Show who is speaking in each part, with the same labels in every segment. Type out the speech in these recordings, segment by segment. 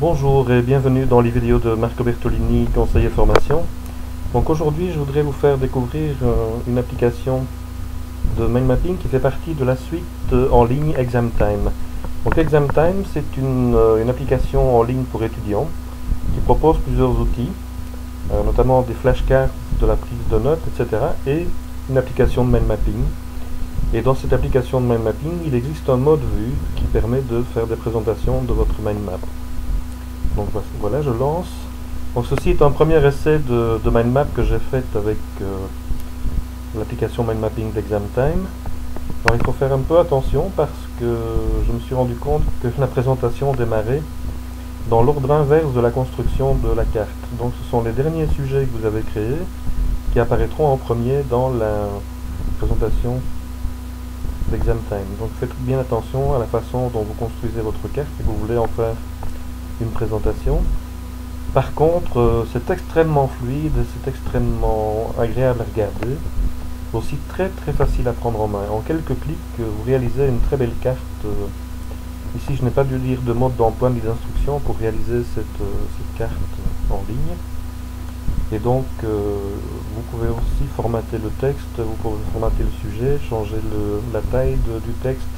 Speaker 1: Bonjour et bienvenue dans les vidéos de Marco Bertolini, conseiller formation. Donc aujourd'hui je voudrais vous faire découvrir euh, une application de mind mapping qui fait partie de la suite euh, en ligne ExamTime. Donc ExamTime c'est une, euh, une, application en ligne pour étudiants qui propose plusieurs outils, notamment des flashcards de la prise de notes, etc. et une application de mind mapping. Et dans cette application de mind mapping, il existe un mode vue qui permet de faire des présentations de votre mind map. Donc voilà, je lance. Donc ceci est un premier essai de, mind map que j'ai fait avec euh, l'application mind mapping d'Exam Time. Il faut faire un peu attention parce que je me suis rendu compte que la présentation démarrait dans l'ordre inverse de la construction de la carte. Donc ce sont les derniers sujets que vous avez créés qui apparaîtront en premier dans la présentation d'Exam Time. Donc faites bien attention à la façon dont vous construisez votre carte si vous voulez en faire une présentation. Par contre, euh, c'est extrêmement fluide, c'est extrêmement agréable à regarder, aussi très très facile à prendre en main. En quelques clics, euh, vous réalisez une très belle carte. Euh, ici, je n'ai pas dû lire de mode d'emploi ni d'instruction pour réaliser cette, carte en ligne. Et donc, vous pouvez aussi formater le texte, vous pouvez formater le sujet, changer la taille du texte,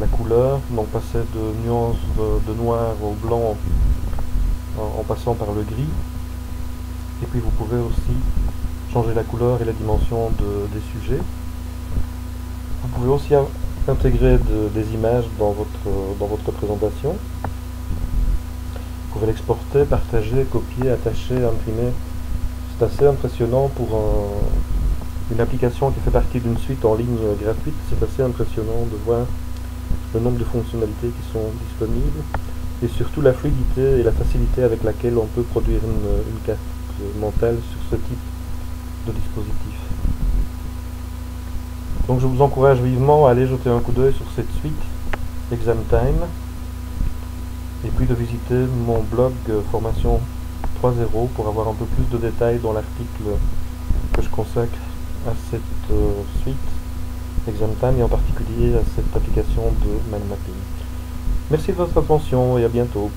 Speaker 1: la couleur, donc passer de nuances de, noir au blanc en, passant par le gris. Et puis vous pouvez aussi changer la couleur et la dimension des sujets. Vous pouvez aussi intégrer des images dans votre, présentation. Vous pouvez l'exporter, partager, copier, attacher, imprimer. C'est assez impressionnant pour une application qui fait partie d'une suite en ligne gratuite. C'est assez impressionnant de voir le nombre de fonctionnalités qui sont disponibles et surtout la fluidité et la facilité avec laquelle on peut produire une, carte mentale sur ce type de dispositif. Donc je vous encourage vivement à aller jeter un coup d'œil sur cette suite Exam Time et puis de visiter mon blog euh, Formation 3.0 pour avoir un peu plus de détails dans l'article que je consacre à cette euh, suite ExamTime et en particulier à cette application de mind mapping. Merci de votre attention et à bientôt.